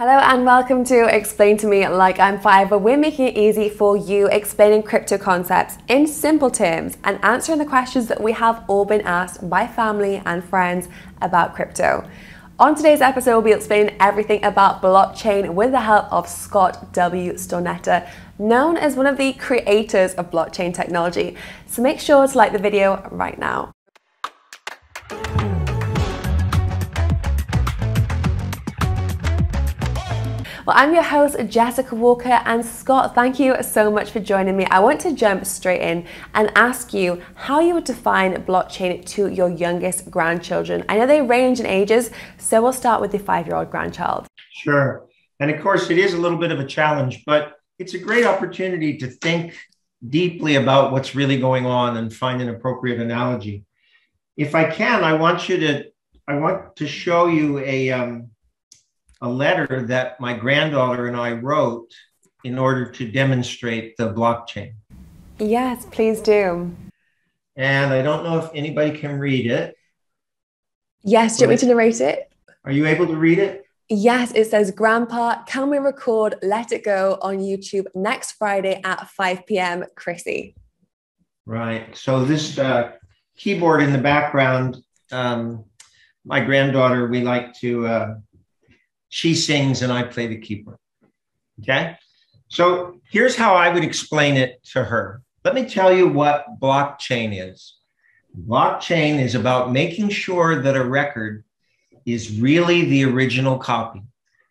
Hello and welcome to Explain to Me Like I'm Five, where we're making it easy for you, explaining crypto concepts in simple terms and answering the questions that we have all been asked by family and friends about crypto. On today's episode, we'll be explaining everything about blockchain with the help of Scott W. Stornetta, known as one of the creators of blockchain technology. So make sure to like the video right now. Well, I'm your host, Jessica Walker, and Scott, thank you so much for joining me. I want to jump straight in and ask you how you would define blockchain to your youngest grandchildren. I know they range in ages, so we'll start with the five year old grandchild. Sure. And of course, it is a little bit of a challenge, but it's a great opportunity to think deeply about what's really going on and find an appropriate analogy. If I can, I want you to I want to show you a um, a letter that my granddaughter and I wrote in order to demonstrate the blockchain. Yes, please do. And I don't know if anybody can read it. Yes, do you want me to narrate it? Are you able to read it? Yes, it says, Grandpa, can we record Let It Go on YouTube next Friday at 5 p.m. Chrissy? Right. So, this uh, keyboard in the background, um, my granddaughter, we like to uh, she sings and I play the keyboard. Okay. So here's how I would explain it to her. Let me tell you what blockchain is. Blockchain is about making sure that a record is really the original copy.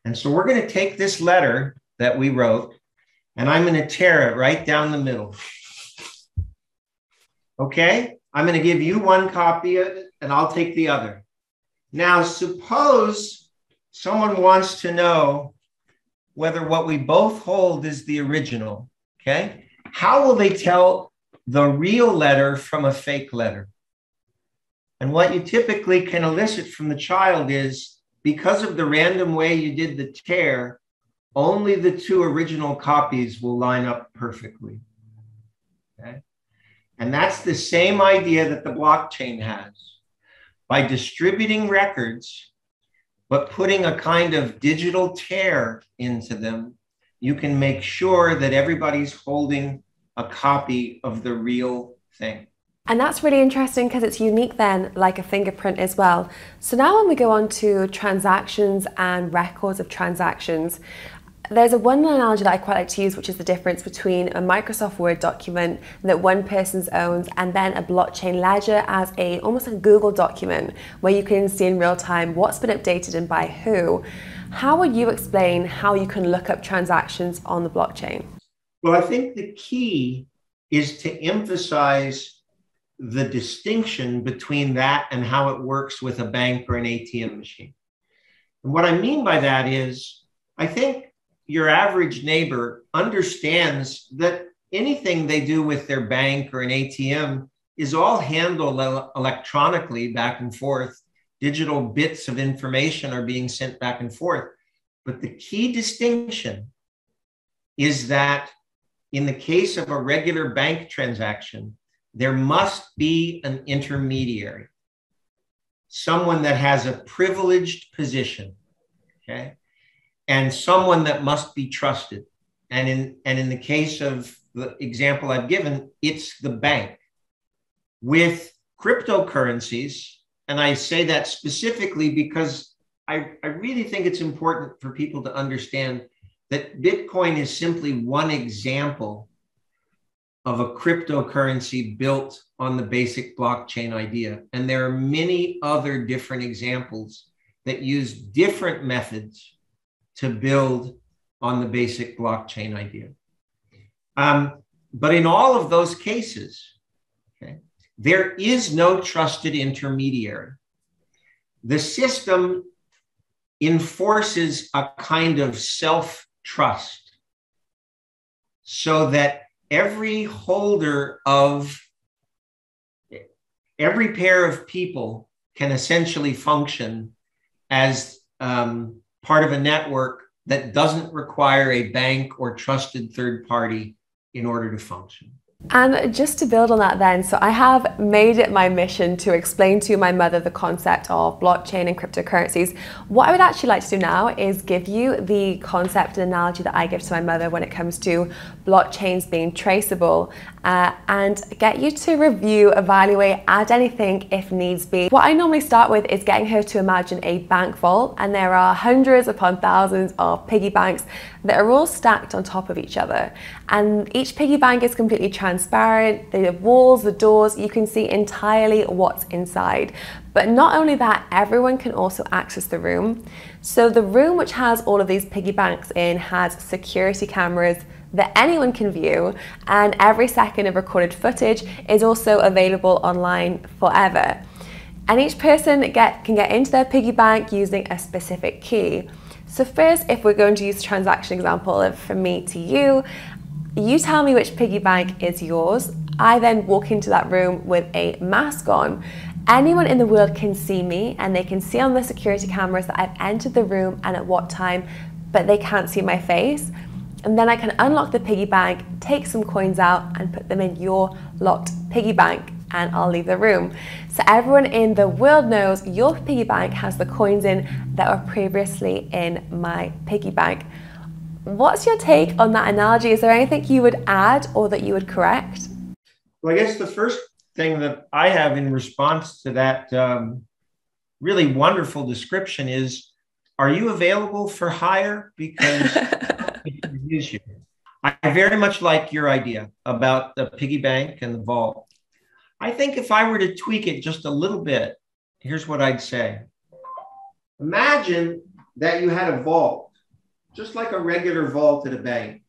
And so we're going to take this letter that we wrote and I'm going to tear it right down the middle. Okay? I'm going to give you one copy of it and I'll take the other. Now, suppose someone wants to know whether what we both hold is the original, okay? How will they tell the real letter from a fake letter? And what you typically can elicit from the child is because of the random way you did the tear, only the two original copies will line up perfectly. Okay? And that's the same idea that the blockchain has. By distributing records, but putting a kind of digital tear into them, you can make sure that everybody's holding a copy of the real thing. And that's really interesting because it's unique then, like a fingerprint as well. So now when we go on to transactions and records of transactions, there's a one analogy that I quite like to use, which is the difference between a Microsoft Word document that one person owns and then a blockchain ledger as a almost a Google document where you can see in real time what's been updated and by who. How would you explain how you can look up transactions on the blockchain? Well, I think the key is to emphasize the distinction between that and how it works with a bank or an ATM machine. And what I mean by that is, I think your average neighbor understands that anything they do with their bank or an ATM is all handled electronically back and forth. Digital bits of information are being sent back and forth. But the key distinction is that in the case of a regular bank transaction, there must be an intermediary, someone that has a privileged position. Okay and someone that must be trusted. And in, and in the case of the example I've given, it's the bank. With cryptocurrencies, and I say that specifically because I, I really think it's important for people to understand that Bitcoin is simply one example of a cryptocurrency built on the basic blockchain idea. And there are many other different examples that use different methods to build on the basic blockchain idea. Um, but in all of those cases, okay, there is no trusted intermediary. The system enforces a kind of self trust so that every holder of every pair of people can essentially function as um, part of a network that doesn't require a bank or trusted third party in order to function. And just to build on that, then, so I have made it my mission to explain to my mother the concept of blockchain and cryptocurrencies. What I would actually like to do now is give you the concept and analogy that I give to my mother when it comes to blockchains being traceable uh, and get you to review, evaluate, add anything if needs be. What I normally start with is getting her to imagine a bank vault, and there are hundreds upon thousands of piggy banks that are all stacked on top of each other. And each piggy bank is completely transparent, the walls, the doors, you can see entirely what's inside. But not only that, everyone can also access the room. So the room which has all of these piggy banks in has security cameras, that anyone can view, and every second of recorded footage is also available online forever. And each person get, can get into their piggy bank using a specific key. So first, if we're going to use the transaction example of from me to you, you tell me which piggy bank is yours. I then walk into that room with a mask on. Anyone in the world can see me and they can see on the security cameras that I've entered the room and at what time, but they can't see my face. And then I can unlock the piggy bank, take some coins out and put them in your locked piggy bank and I'll leave the room. So everyone in the world knows your piggy bank has the coins in that were previously in my piggy bank. What's your take on that analogy? Is there anything you would add or that you would correct? Well, I guess the first thing that I have in response to that um, really wonderful description is Are you available for hire? Because use you. I very much like your idea about the piggy bank and the vault. I think if I were to tweak it just a little bit, here's what I'd say. Imagine that you had a vault, just like a regular vault at a bank.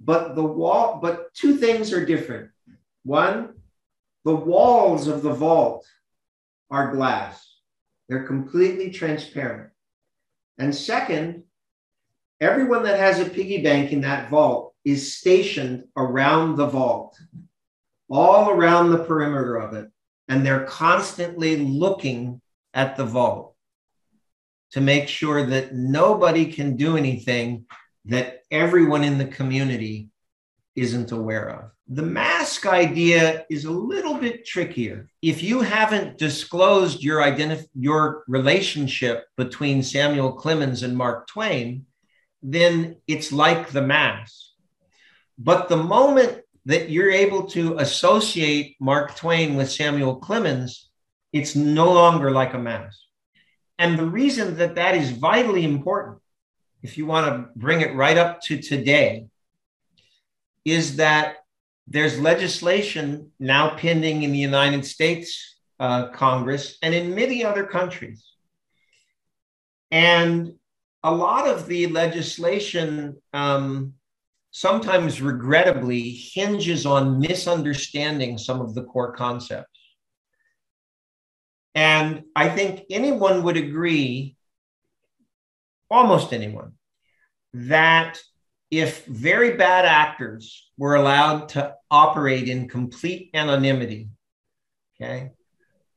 But the wall, but two things are different. One, the walls of the vault are glass. They're completely transparent. And second, Everyone that has a piggy bank in that vault is stationed around the vault, all around the perimeter of it. And they're constantly looking at the vault to make sure that nobody can do anything that everyone in the community isn't aware of. The mask idea is a little bit trickier. If you haven't disclosed your identif- your relationship between Samuel Clemens and Mark Twain, then it's like the Mass. But the moment that you're able to associate Mark Twain with Samuel Clemens, it's no longer like a Mass. And the reason that that is vitally important, if you want to bring it right up to today, is that there's legislation now pending in the United States uh, Congress and in many other countries. And a lot of the legislation um, sometimes regrettably hinges on misunderstanding some of the core concepts. And I think anyone would agree, almost anyone, that if very bad actors were allowed to operate in complete anonymity, okay,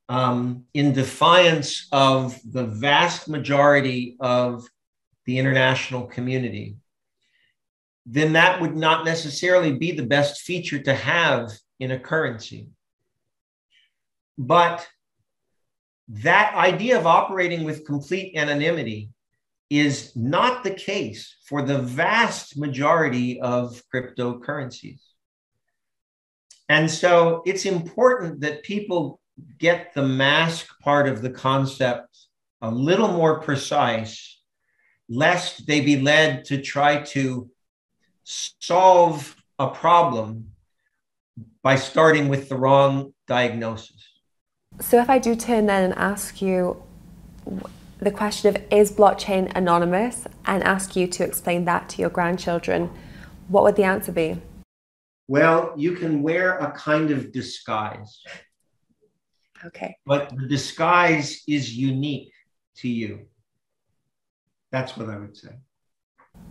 um, in defiance of the vast majority of the international community, then that would not necessarily be the best feature to have in a currency. But that idea of operating with complete anonymity is not the case for the vast majority of cryptocurrencies. And so it's important that people get the mask part of the concept a little more precise lest they be led to try to solve a problem by starting with the wrong diagnosis. So, if I do turn then and ask you the question of is blockchain anonymous and ask you to explain that to your grandchildren, what would the answer be? Well, you can wear a kind of disguise. Okay. But the disguise is unique to you. That's what I would say.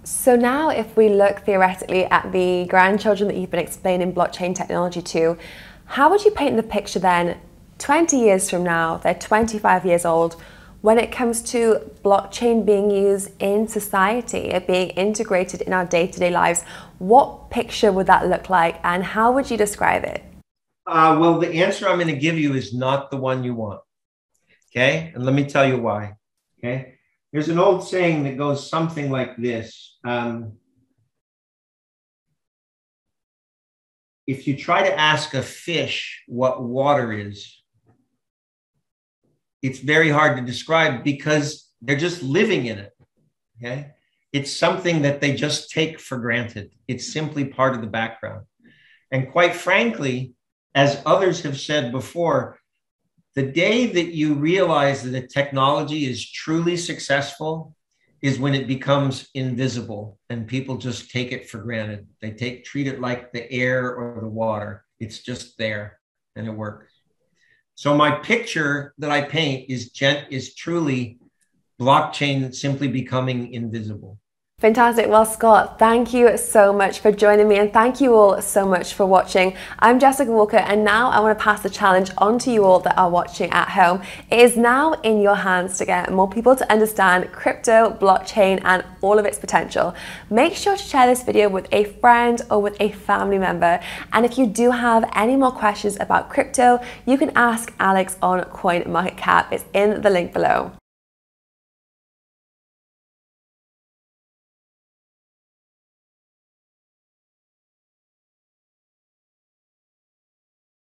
So now if we look theoretically at the grandchildren that you've been explaining blockchain technology to, how would you paint the picture then 20 years from now, they're 25 years old, when it comes to blockchain being used in society, it being integrated in our day to day lives, what picture would that look like and how would you describe it? Uh, well, the answer I'm going to give you is not the one you want. Okay. And let me tell you why. Okay. There's an old saying that goes something like this um, If you try to ask a fish what water is, it's very hard to describe because they're just living in it. Okay. It's something that they just take for granted. It's simply part of the background. And quite frankly, as others have said before, the day that you realize that a technology is truly successful is when it becomes invisible and people just take it for granted. They take treat it like the air or the water. It's just there and it works. So my picture that I paint is gent is truly blockchain simply becoming invisible. Fantastic. Well, Scott, thank you so much for joining me and thank you all so much for watching. I'm Jessica Walker and now I want to pass the challenge on to you all that are watching at home. It is now in your hands to get more people to understand crypto, blockchain and all of its potential. Make sure to share this video with a friend or with a family member. And if you do have any more questions about crypto, you can ask Alex on CoinMarketCap. It's in the link below.